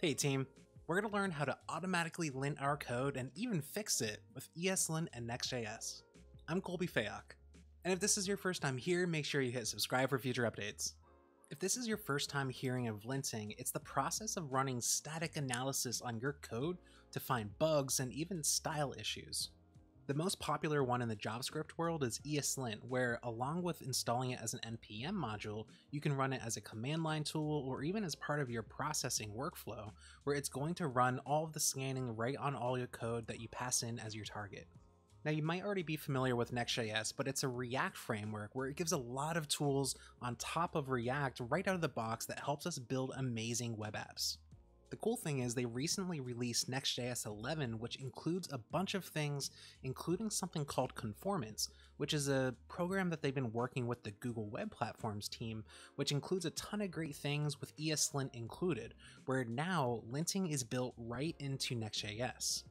Hey team, we're going to learn how to automatically lint our code and even fix it with ESLint and Next.js. I'm Colby Fayock, and if this is your first time here, make sure you hit subscribe for future updates. If this is your first time hearing of linting, it's the process of running static analysis on your code to find bugs and even style issues. The most popular one in the JavaScript world is ESLint, where along with installing it as an NPM module, you can run it as a command line tool or even as part of your processing workflow, where it's going to run all of the scanning right on all your code that you pass in as your target. Now you might already be familiar with Next.js, but it's a React framework where it gives a lot of tools on top of React right out of the box that helps us build amazing web apps. The cool thing is they recently released Next.js 11, which includes a bunch of things, including something called Conformance, which is a program that they've been working with the Google Web Platforms team, which includes a ton of great things with ESLint included, where now linting is built right into Next.js.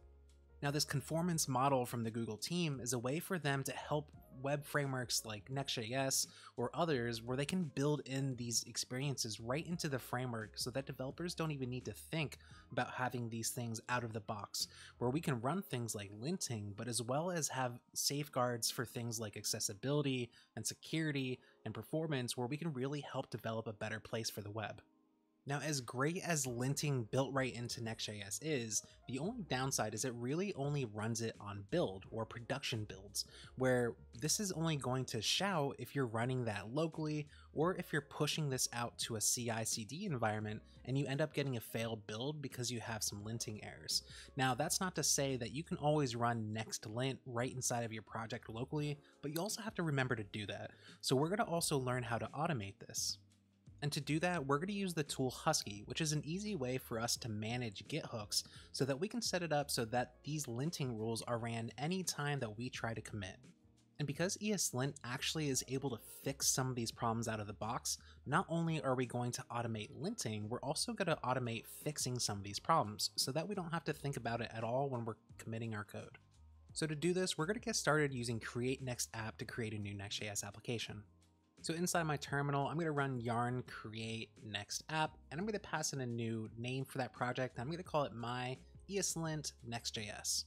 Now, this conformance model from the Google team is a way for them to help web frameworks like Next.js or others where they can build in these experiences right into the framework so that developers don't even need to think about having these things out of the box, where we can run things like linting, but as well as have safeguards for things like accessibility and security and performance where we can really help develop a better place for the web. Now, as great as linting built right into Next.js is, the only downside is it really only runs it on build or production builds, where this is only going to shout if you're running that locally or if you're pushing this out to a CI CD environment and you end up getting a failed build because you have some linting errors. Now, that's not to say that you can always run next lint right inside of your project locally, but you also have to remember to do that. So we're going to also learn how to automate this. And to do that, we're going to use the tool Husky, which is an easy way for us to manage Git hooks so that we can set it up so that these linting rules are ran anytime that we try to commit. And because ESLint actually is able to fix some of these problems out of the box, not only are we going to automate linting, we're also going to automate fixing some of these problems so that we don't have to think about it at all when we're committing our code. So to do this, we're going to get started using create next app to create a new Next.js application. So inside my terminal, I'm going to run yarn create next app, and I'm going to pass in a new name for that project. I'm going to call it my ESLint Next.js.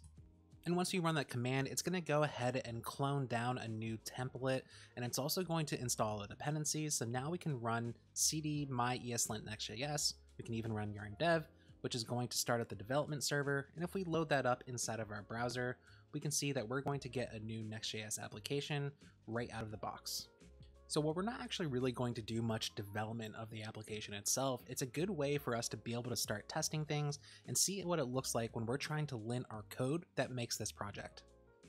And once you run that command, it's going to go ahead and clone down a new template, and it's also going to install the dependencies. So now we can run cd my ESLint Next.js. We can even run yarn dev, which is going to start at the development server. And if we load that up inside of our browser, we can see that we're going to get a new Next.js application right out of the box. So while we're not actually really going to do much development of the application itself, it's a good way for us to be able to start testing things and see what it looks like when we're trying to lint our code that makes this project.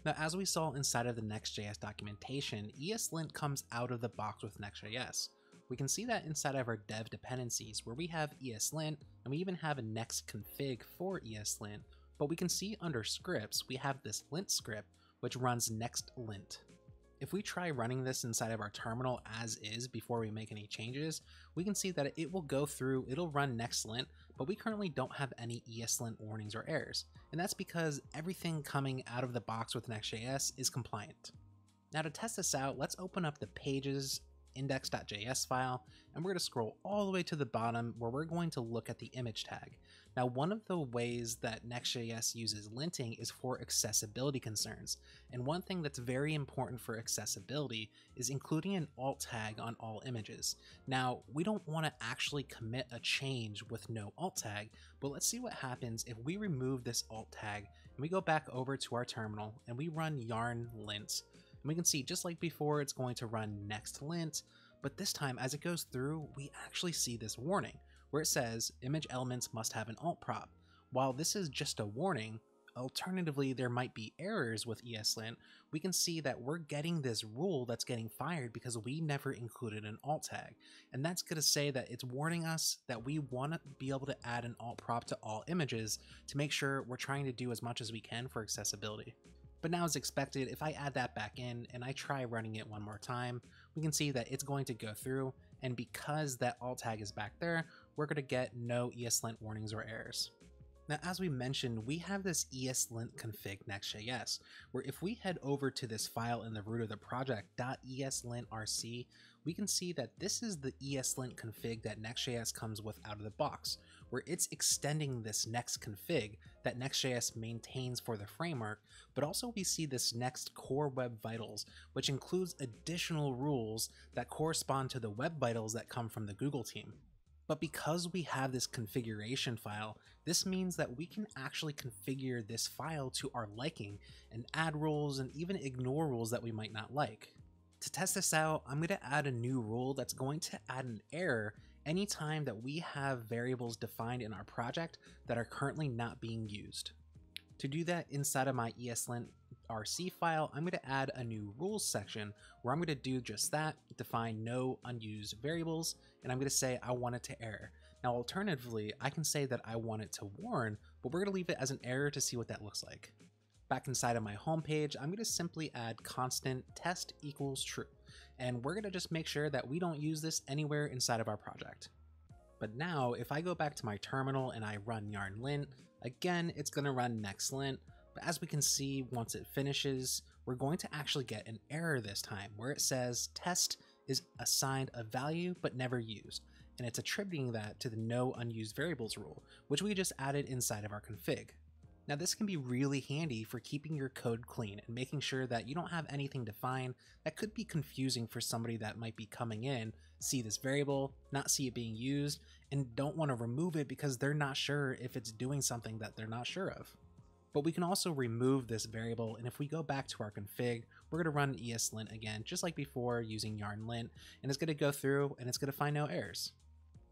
Now, as we saw inside of the Next.js documentation, ESLint comes out of the box with Next.js. We can see that inside of our dev dependencies where we have ESLint and we even have a next config for ESLint, but we can see under scripts, we have this lint script which runs next lint. If we try running this inside of our terminal as is before we make any changes, we can see that it will go through, it'll run nextlint, but we currently don't have any ESLint warnings or errors. And that's because everything coming out of the box with Next.js is compliant. Now to test this out, let's open up the pages index.js file, and we're going to scroll all the way to the bottom where we're going to look at the image tag. Now, one of the ways that Next.js uses linting is for accessibility concerns, and one thing that's very important for accessibility is including an alt tag on all images. Now, we don't want to actually commit a change with no alt tag, but let's see what happens if we remove this alt tag and we go back over to our terminal and we run yarn lint and we can see just like before, it's going to run next lint, but this time as it goes through, we actually see this warning where it says image elements must have an alt prop. While this is just a warning, alternatively there might be errors with ESLint, we can see that we're getting this rule that's getting fired because we never included an alt tag. And that's going to say that it's warning us that we want to be able to add an alt prop to all images to make sure we're trying to do as much as we can for accessibility. But now as expected, if I add that back in and I try running it one more time, we can see that it's going to go through, and because that alt tag is back there, we're going to get no ESLint warnings or errors. Now, as we mentioned, we have this ESLint config Next.js, where if we head over to this file in the root of the project, .eslintrc, we can see that this is the ESLint config that Next.js comes with out of the box, where it's extending this next config that Next.js maintains for the framework, but also we see this next core web vitals, which includes additional rules that correspond to the web vitals that come from the Google team. But because we have this configuration file, this means that we can actually configure this file to our liking and add rules and even ignore rules that we might not like. To test this out, I'm going to add a new rule that's going to add an error anytime that we have variables defined in our project that are currently not being used. To do that inside of my ESLint RC file, I'm going to add a new rules section where I'm going to do just that, define no unused variables, and I'm going to say I want it to error. Now alternatively, I can say that I want it to warn, but we're going to leave it as an error to see what that looks like. Back inside of my home page, I'm going to simply add constant test equals true, and we're going to just make sure that we don't use this anywhere inside of our project. But now, if I go back to my terminal and I run yarn lint, again, it's going to run nextlint, but as we can see, once it finishes, we're going to actually get an error this time where it says test is assigned a value but never used, and it's attributing that to the no unused variables rule, which we just added inside of our config. Now this can be really handy for keeping your code clean and making sure that you don't have anything defined that could be confusing for somebody that might be coming in, see this variable, not see it being used, and don't want to remove it because they're not sure if it's doing something that they're not sure of. But we can also remove this variable, and if we go back to our config, we're going to run ESLint again, just like before using yarn lint, and it's going to go through and it's going to find no errors.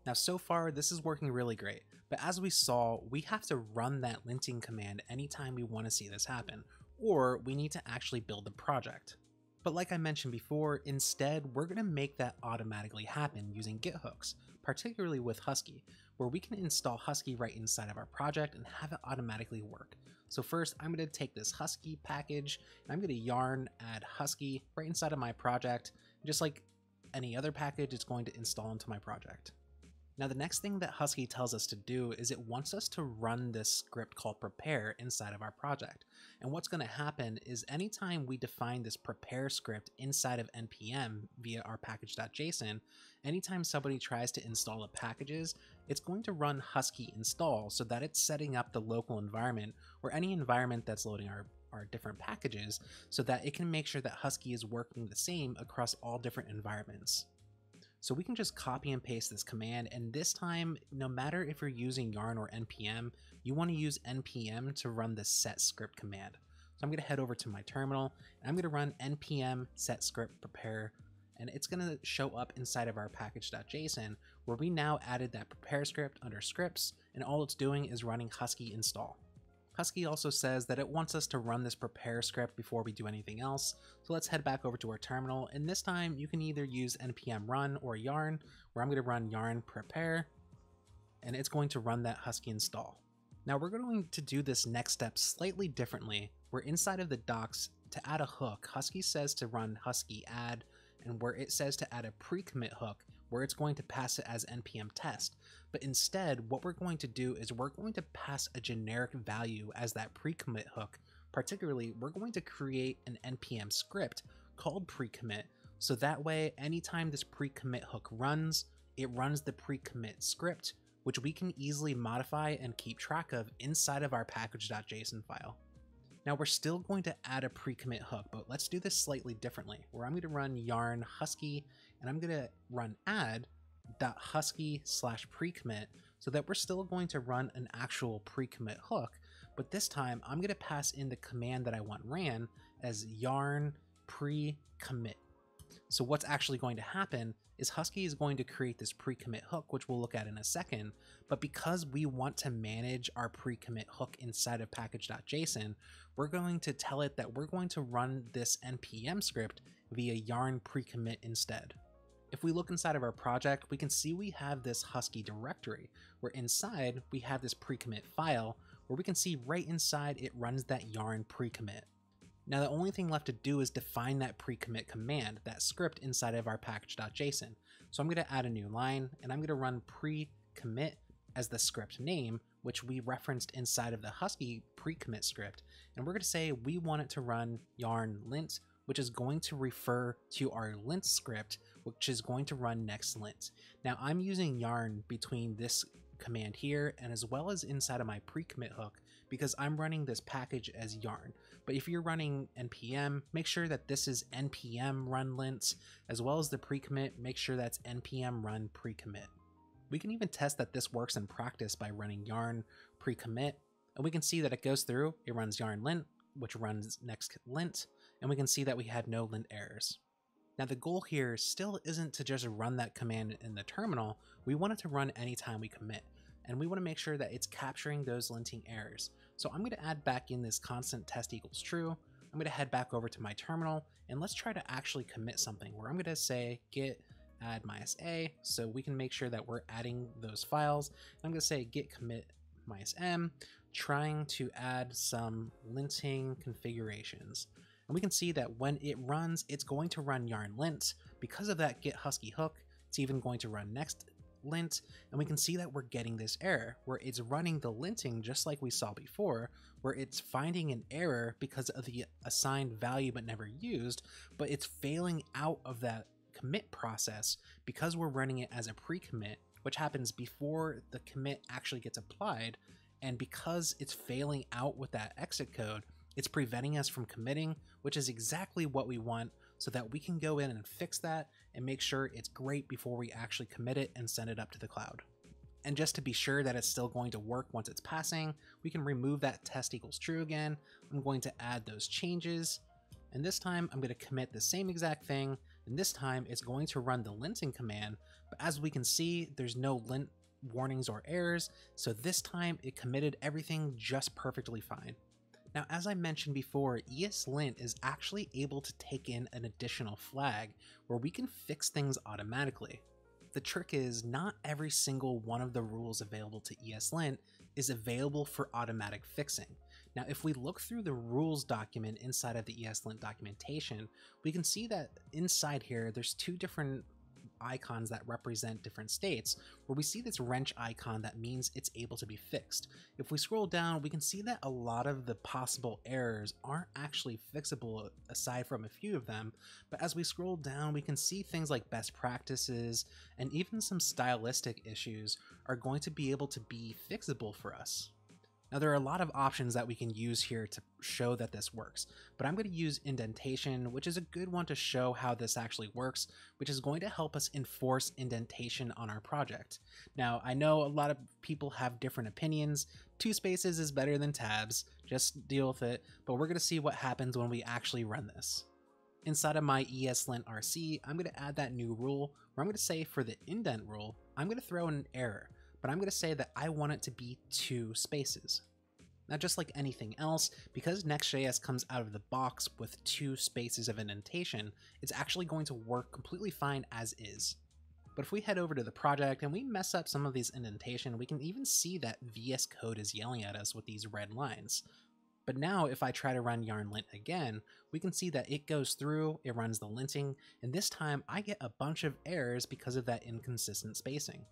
Now so far this is working really great, but as we saw, we have to run that linting command anytime we want to see this happen, or we need to actually build the project. But like I mentioned before, instead we're going to make that automatically happen using git hooks, particularly with Husky, where we can install Husky right inside of our project and have it automatically work. So first I'm going to take this Husky package and I'm going to yarn add Husky right inside of my project. Just like any other package, it's going to install into my project. Now the next thing that Husky tells us to do is it wants us to run this script called prepare inside of our project. And what's going to happen is anytime we define this prepare script inside of npm via our package.json, anytime somebody tries to install the packages, it's going to run husky install so that it's setting up the local environment or any environment that's loading our our different packages so that it can make sure that Husky is working the same across all different environments. So we can just copy and paste this command, and this time, no matter if you're using yarn or npm, you want to use npm to run the set script command. So I'm going to head over to my terminal, and I'm going to run npm set script prepare, and it's going to show up inside of our package.json, where we now added that prepare script under scripts, and all it's doing is running husky install. Husky also says that it wants us to run this prepare script before we do anything else, so let's head back over to our terminal, and this time you can either use npm run or yarn, where I'm going to run yarn prepare, and it's going to run that Husky install. Now we're going to do this next step slightly differently, where inside of the docs, to add a hook, Husky says to run husky add, and where it says to add a pre-commit hook, where it's going to pass it as npm test. But instead, what we're going to do is we're going to pass a generic value as that pre-commit hook. Particularly, we're going to create an npm script called pre-commit, so that way, anytime this pre-commit hook runs, it runs the pre-commit script, which we can easily modify and keep track of inside of our package.json file. Now we're still going to add a pre-commit hook, but let's do this slightly differently, where I'm going to run yarn husky, and I'm going to run add husky slash pre-commit so that we're still going to run an actual pre-commit hook, but this time I'm going to pass in the command that I want ran as yarn pre-commit. So what's actually going to happen is Husky is going to create this pre-commit hook, which we'll look at in a second, but because we want to manage our pre-commit hook inside of package.json, we're going to tell it that we're going to run this npm script via yarn pre-commit instead. If we look inside of our project, we can see we have this Husky directory, where inside we have this pre-commit file, where we can see right inside it runs that yarn pre-commit. Now the only thing left to do is define that pre-commit command, that script inside of our package.json. So I'm going to add a new line, and I'm going to run pre-commit as the script name, which we referenced inside of the Husky pre-commit script. And we're going to say we want it to run yarn lint which is going to refer to our lint script, which is going to run next lint. Now I'm using yarn between this command here and as well as inside of my pre-commit hook because I'm running this package as yarn. But if you're running npm, make sure that this is npm run lint, as well as the pre-commit, make sure that's npm run pre-commit. We can even test that this works in practice by running yarn pre-commit, and we can see that it goes through, it runs yarn lint, which runs next lint, and we can see that we had no lint errors. Now the goal here still isn't to just run that command in the terminal, we want it to run anytime we commit, and we want to make sure that it's capturing those linting errors. So I'm going to add back in this constant test equals true, I'm going to head back over to my terminal, and let's try to actually commit something where I'm going to say git add minus a, so we can make sure that we're adding those files. I'm going to say git commit minus m, trying to add some linting configurations. And we can see that when it runs, it's going to run yarn lint. Because of that git husky hook, it's even going to run next lint, and we can see that we're getting this error, where it's running the linting just like we saw before, where it's finding an error because of the assigned value but never used, but it's failing out of that commit process because we're running it as a pre-commit, which happens before the commit actually gets applied, and because it's failing out with that exit code, it's preventing us from committing, which is exactly what we want so that we can go in and fix that and make sure it's great before we actually commit it and send it up to the cloud. And just to be sure that it's still going to work once it's passing, we can remove that test equals true again. I'm going to add those changes. And this time I'm going to commit the same exact thing. And this time it's going to run the linting command. But as we can see, there's no lint warnings or errors. So this time it committed everything just perfectly fine. Now, as I mentioned before, ESLint is actually able to take in an additional flag where we can fix things automatically. The trick is not every single one of the rules available to ESLint is available for automatic fixing. Now, if we look through the rules document inside of the ESLint documentation, we can see that inside here, there's two different icons that represent different states, where we see this wrench icon that means it's able to be fixed. If we scroll down, we can see that a lot of the possible errors aren't actually fixable aside from a few of them, but as we scroll down, we can see things like best practices and even some stylistic issues are going to be able to be fixable for us. Now there are a lot of options that we can use here to show that this works, but I'm going to use indentation, which is a good one to show how this actually works, which is going to help us enforce indentation on our project. Now I know a lot of people have different opinions, two spaces is better than tabs, just deal with it, but we're going to see what happens when we actually run this. Inside of my ESLint RC, I'm going to add that new rule where I'm going to say for the indent rule, I'm going to throw in an error but I'm going to say that I want it to be two spaces. Now, just like anything else, because Next.js comes out of the box with two spaces of indentation, it's actually going to work completely fine as is. But if we head over to the project and we mess up some of these indentation, we can even see that VS Code is yelling at us with these red lines. But now if I try to run yarn lint again, we can see that it goes through, it runs the linting, and this time I get a bunch of errors because of that inconsistent spacing.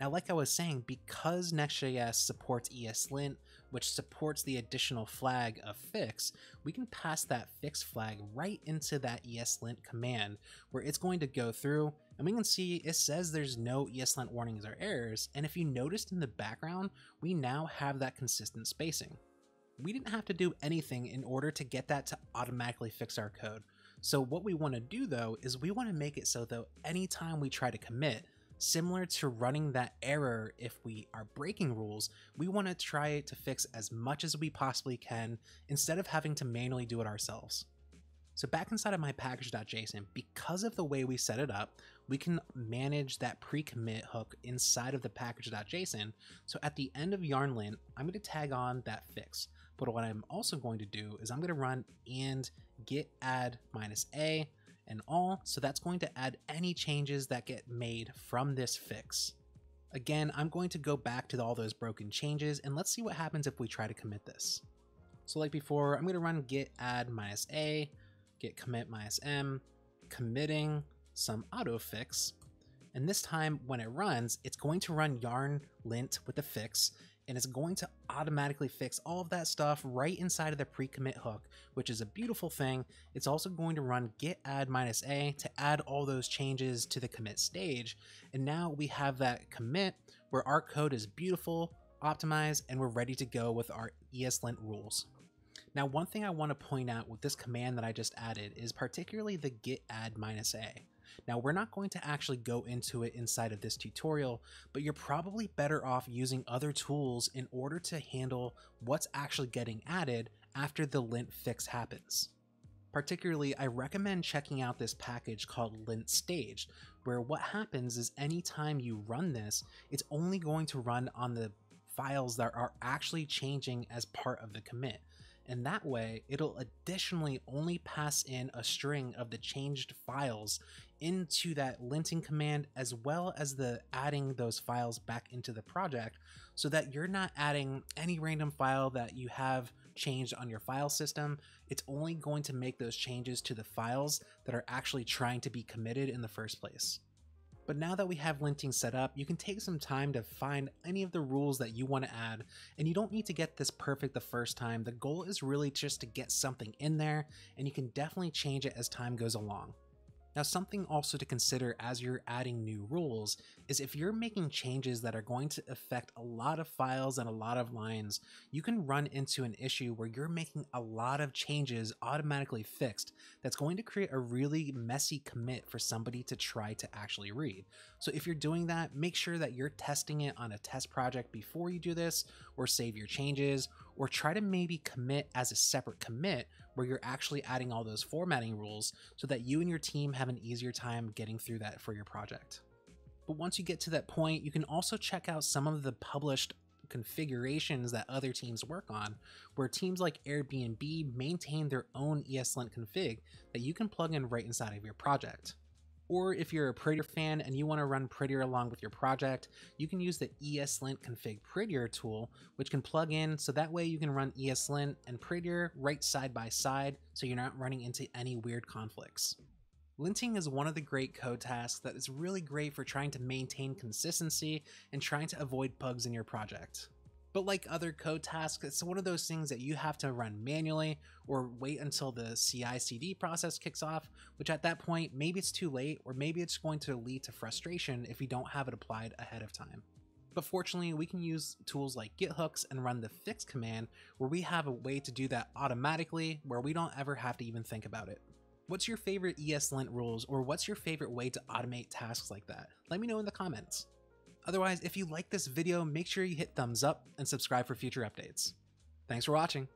Now, like I was saying, because Next.js supports ESLint, which supports the additional flag of fix, we can pass that fix flag right into that ESLint command, where it's going to go through, and we can see it says there's no ESLint warnings or errors, and if you noticed in the background, we now have that consistent spacing. We didn't have to do anything in order to get that to automatically fix our code. So what we want to do though, is we want to make it so that anytime we try to commit, Similar to running that error if we are breaking rules, we want to try to fix as much as we possibly can instead of having to manually do it ourselves. So back inside of my package.json, because of the way we set it up, we can manage that pre-commit hook inside of the package.json. So at the end of yarnlint, I'm going to tag on that fix. But what I'm also going to do is I'm going to run and git add minus a and all, so that's going to add any changes that get made from this fix. Again, I'm going to go back to all those broken changes and let's see what happens if we try to commit this. So like before, I'm going to run git add minus a, git commit minus m, committing some auto fix, and this time when it runs, it's going to run yarn lint with the fix, and it's going to automatically fix all of that stuff right inside of the pre-commit hook, which is a beautiful thing. It's also going to run git add minus a to add all those changes to the commit stage. And now we have that commit where our code is beautiful, optimized, and we're ready to go with our ESLint rules. Now, one thing I want to point out with this command that I just added is particularly the git add minus a. Now we're not going to actually go into it inside of this tutorial, but you're probably better off using other tools in order to handle what's actually getting added after the lint fix happens. Particularly, I recommend checking out this package called lint staged, where what happens is anytime you run this, it's only going to run on the files that are actually changing as part of the commit and that way it'll additionally only pass in a string of the changed files into that linting command as well as the adding those files back into the project so that you're not adding any random file that you have changed on your file system. It's only going to make those changes to the files that are actually trying to be committed in the first place. But now that we have linting set up, you can take some time to find any of the rules that you want to add, and you don't need to get this perfect the first time. The goal is really just to get something in there, and you can definitely change it as time goes along. Now something also to consider as you're adding new rules is if you're making changes that are going to affect a lot of files and a lot of lines, you can run into an issue where you're making a lot of changes automatically fixed that's going to create a really messy commit for somebody to try to actually read. So if you're doing that, make sure that you're testing it on a test project before you do this or save your changes or try to maybe commit as a separate commit where you're actually adding all those formatting rules so that you and your team have an easier time getting through that for your project. But once you get to that point, you can also check out some of the published configurations that other teams work on, where teams like Airbnb maintain their own ESLint config that you can plug in right inside of your project. Or if you're a Prettier fan and you want to run Prettier along with your project, you can use the ESLint config Prettier tool, which can plug in so that way you can run ESLint and Prettier right side by side so you're not running into any weird conflicts. Linting is one of the great code tasks that is really great for trying to maintain consistency and trying to avoid bugs in your project. But like other code tasks, it's one of those things that you have to run manually or wait until the CI CD process kicks off, which at that point, maybe it's too late or maybe it's going to lead to frustration if you don't have it applied ahead of time. But fortunately, we can use tools like git hooks and run the fix command where we have a way to do that automatically where we don't ever have to even think about it. What's your favorite ESLint rules or what's your favorite way to automate tasks like that? Let me know in the comments. Otherwise, if you like this video, make sure you hit thumbs up and subscribe for future updates. Thanks for watching.